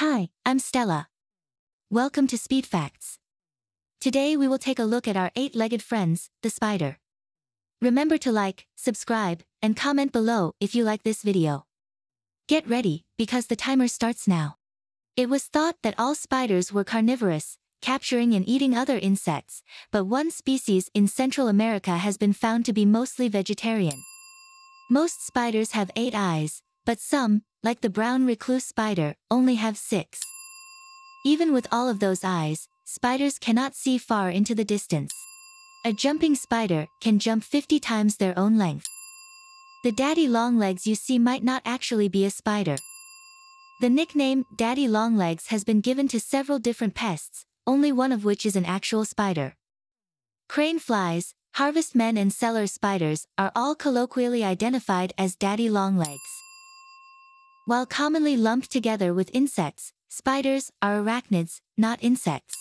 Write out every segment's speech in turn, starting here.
Hi, I'm Stella. Welcome to Speed Facts. Today we will take a look at our eight-legged friends, the spider. Remember to like, subscribe, and comment below if you like this video. Get ready, because the timer starts now. It was thought that all spiders were carnivorous, capturing and eating other insects, but one species in Central America has been found to be mostly vegetarian. Most spiders have eight eyes, but some, like the brown recluse spider, only have six. Even with all of those eyes, spiders cannot see far into the distance. A jumping spider can jump 50 times their own length. The daddy longlegs you see might not actually be a spider. The nickname daddy longlegs has been given to several different pests, only one of which is an actual spider. Crane flies, harvestmen and cellar spiders are all colloquially identified as daddy longlegs. While commonly lumped together with insects, spiders are arachnids, not insects.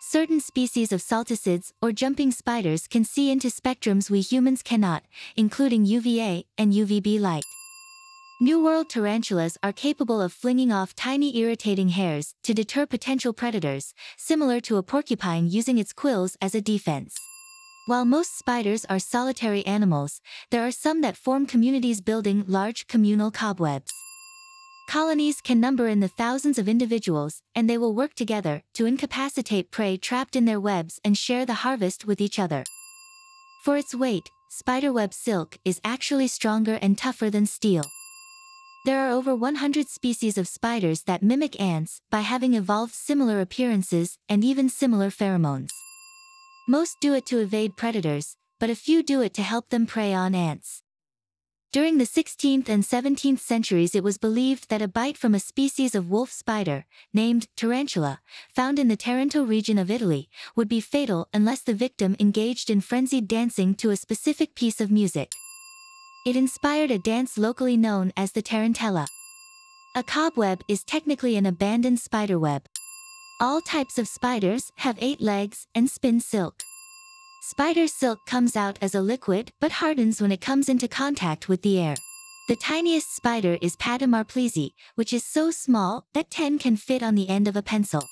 Certain species of salticids or jumping spiders can see into spectrums we humans cannot, including UVA and UVB light. New World tarantulas are capable of flinging off tiny irritating hairs to deter potential predators, similar to a porcupine using its quills as a defense. While most spiders are solitary animals, there are some that form communities building large communal cobwebs. Colonies can number in the thousands of individuals, and they will work together to incapacitate prey trapped in their webs and share the harvest with each other. For its weight, spiderweb silk is actually stronger and tougher than steel. There are over 100 species of spiders that mimic ants by having evolved similar appearances and even similar pheromones. Most do it to evade predators, but a few do it to help them prey on ants. During the 16th and 17th centuries it was believed that a bite from a species of wolf spider, named tarantula, found in the Taranto region of Italy, would be fatal unless the victim engaged in frenzied dancing to a specific piece of music. It inspired a dance locally known as the tarantella. A cobweb is technically an abandoned spiderweb. All types of spiders have eight legs and spin silk. Spider silk comes out as a liquid but hardens when it comes into contact with the air. The tiniest spider is Patu marplesi, which is so small that 10 can fit on the end of a pencil.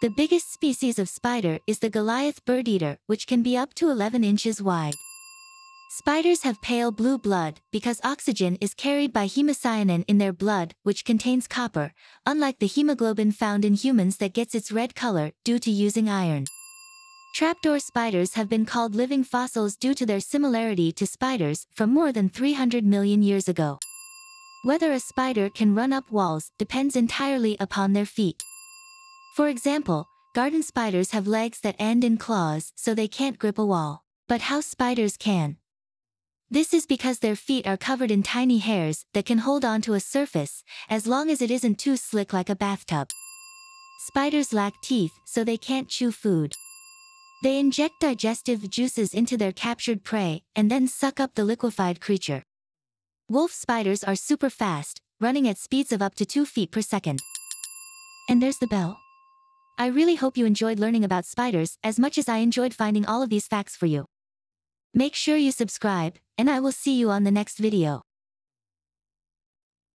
The biggest species of spider is the Goliath bird eater, which can be up to 11 inches wide. Spiders have pale blue blood because oxygen is carried by hemocyanin in their blood, which contains copper, unlike the hemoglobin found in humans that gets its red color due to using iron. Trapdoor spiders have been called living fossils due to their similarity to spiders from more than 300 million years ago. Whether a spider can run up walls depends entirely upon their feet. For example, garden spiders have legs that end in claws so they can't grip a wall. But house spiders can. This is because their feet are covered in tiny hairs that can hold onto a surface, as long as it isn't too slick like a bathtub. Spiders lack teeth so they can't chew food. They inject digestive juices into their captured prey and then suck up the liquefied creature. Wolf spiders are super fast, running at speeds of up to 2 feet per second. And there's the bell. I really hope you enjoyed learning about spiders as much as I enjoyed finding all of these facts for you. Make sure you subscribe, and I will see you on the next video.